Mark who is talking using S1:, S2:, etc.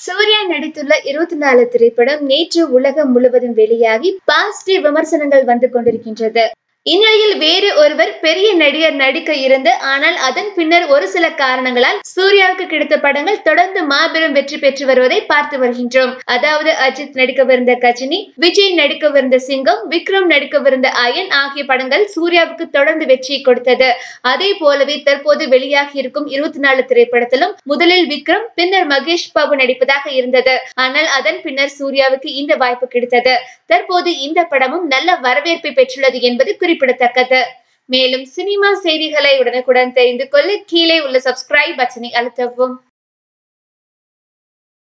S1: சூர்யா நடித்துள்ள இருபத்தி நாலு திரைப்படம் நேற்று உலகம் முழுவதும் வெளியாகி பாசிட்டிவ் விமர்சனங்கள் வந்து கொண்டிருக்கின்றது. இந்நிலையில் வேறு ஒருவர் பெரிய நடிகர் நடிக்க இருந்து ஆனால் அதன் பின்னர் ஒரு சில காரணங்களால் சூர்யாவுக்கு கிடைத்த படங்கள் தொடர்ந்து மாபெரும் வெற்றி பெற்று வருவதை பார்த்து வருகின்றோம். அதாவது அஜித் நடிக்கவிருந்த கஜினி விஜய் நடிக்கவிருந்த சிங்கம் விக்ரம் நடிக்கவிருந்த அயன் ஆகிய படங்கள் சூர்யாவுக்கு தொடர்ந்து வெற்றியை கொடுத்தது. அதே போலவே தற்போது வெளியாகி இருக்கும் இருபத்தி நாலு திரைப்படத்திலும் முதலில் விக்ரம் பின்னர் மகேஷ் பாபு நடிப்பதாக இருந்தது. ஆனால் அதன் பின்னர் சூர்யாவுக்கு இந்த வாய்ப்பு கிடைத்தது. தற்போது இந்த படமும் நல்ல வரவேற்பை பெற்றுள்ளது என்பது குறிப்பிடத்தக்கது மேலும் சினிமா செய்திகளை உடனுக்குடன் தெரிந்து கொள்ள கீழே உள்ள சப்ஸ்கிரைப் பட்டனை அழுத்தவும்.